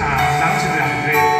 à, sáng sinh nhật thì tặng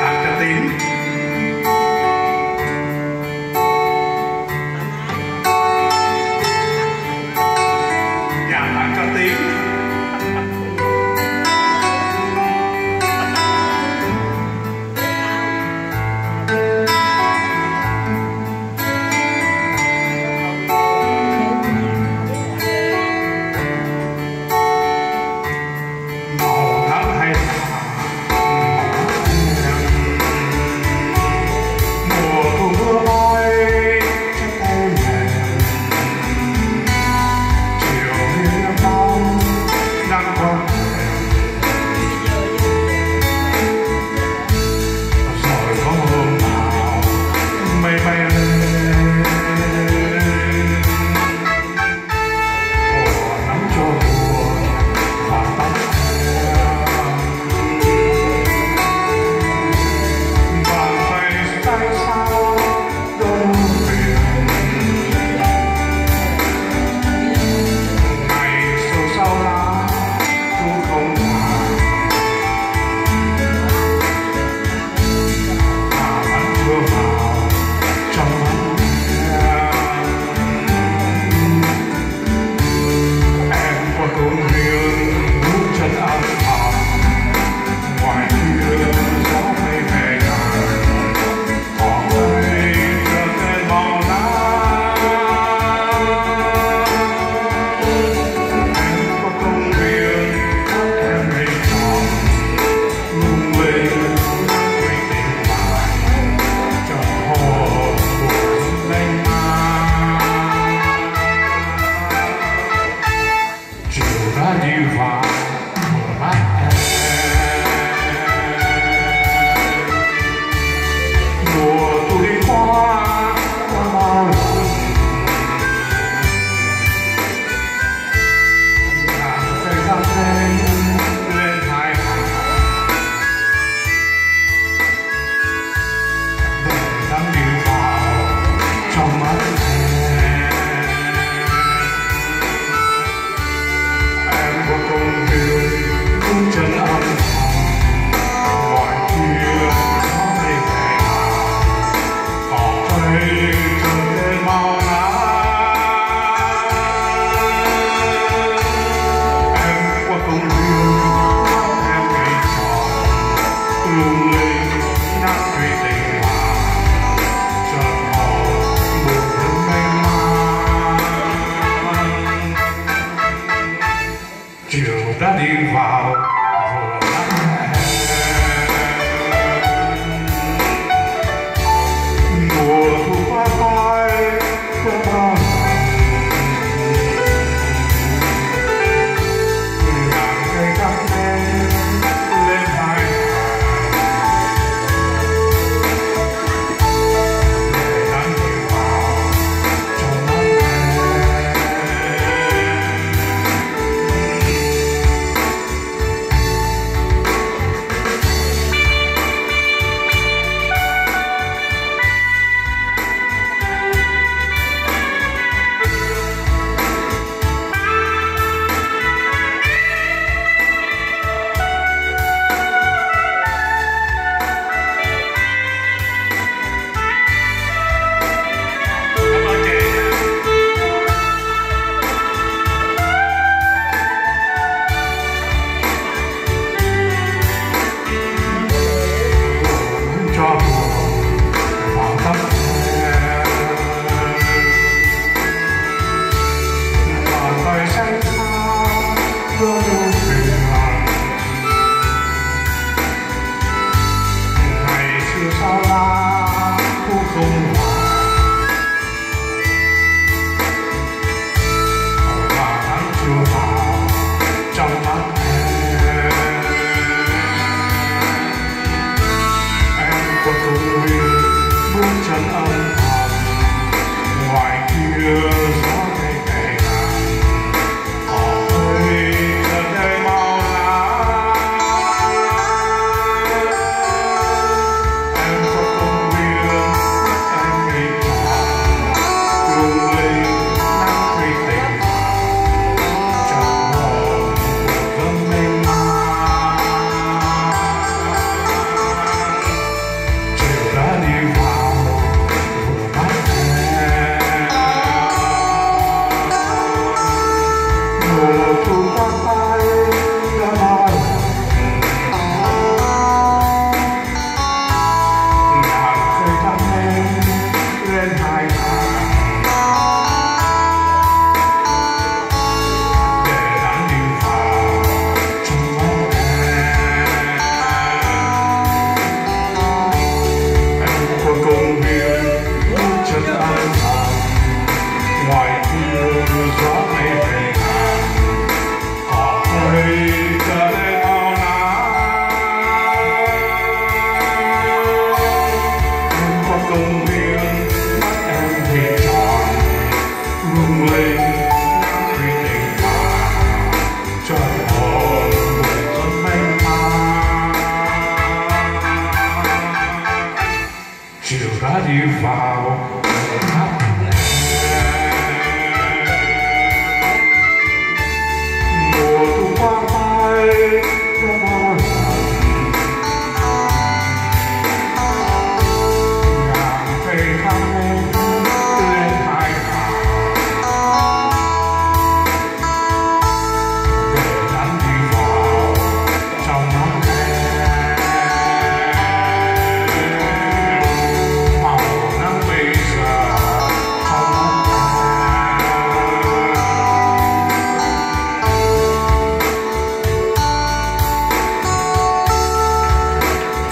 đã đi vào